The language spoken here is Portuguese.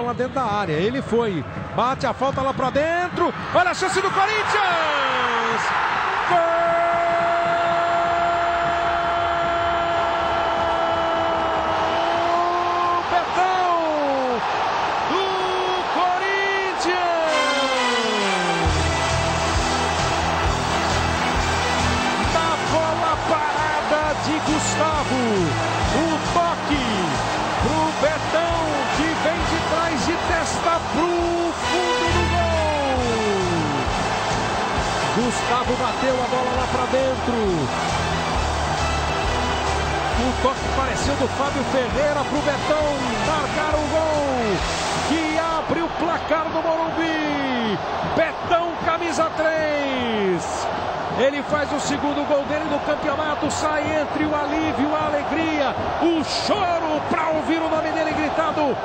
lá dentro da área. Ele foi, bate a falta lá pra dentro. Olha a chance do Corinthians! Gol! Do Corinthians! Na bola parada de Gustavo. Testa pro fundo do gol. Gustavo bateu a bola lá pra dentro. O toque pareceu do Fábio Ferreira pro Betão marcar o gol que abre o placar do Morumbi. Betão, camisa 3. Ele faz o segundo gol dele no campeonato, sai entre o alívio, a alegria, o choro para ouvir o nome dele gritado.